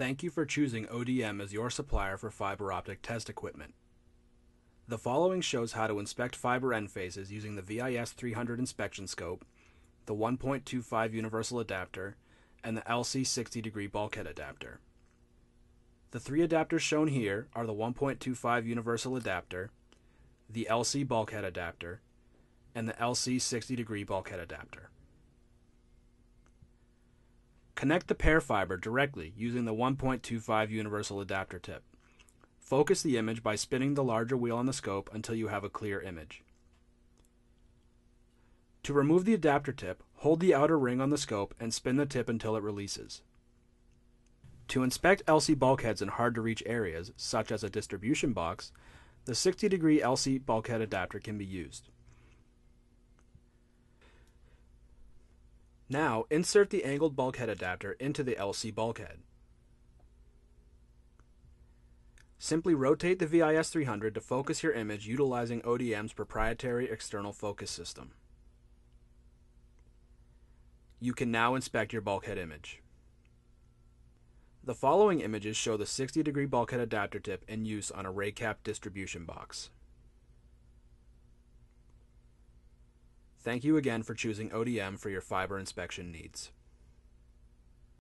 Thank you for choosing ODM as your supplier for fiber optic test equipment. The following shows how to inspect fiber end faces using the VIS 300 inspection scope, the 1.25 universal adapter, and the LC 60 degree bulkhead adapter. The three adapters shown here are the 1.25 universal adapter, the LC bulkhead adapter, and the LC 60 degree bulkhead adapter. Connect the pair fiber directly using the 1.25 universal adapter tip. Focus the image by spinning the larger wheel on the scope until you have a clear image. To remove the adapter tip, hold the outer ring on the scope and spin the tip until it releases. To inspect LC bulkheads in hard to reach areas, such as a distribution box, the 60 degree LC bulkhead adapter can be used. Now, insert the angled bulkhead adapter into the LC bulkhead. Simply rotate the VIS 300 to focus your image utilizing ODM's proprietary external focus system. You can now inspect your bulkhead image. The following images show the 60 degree bulkhead adapter tip in use on a Raycap distribution box. Thank you again for choosing ODM for your fiber inspection needs.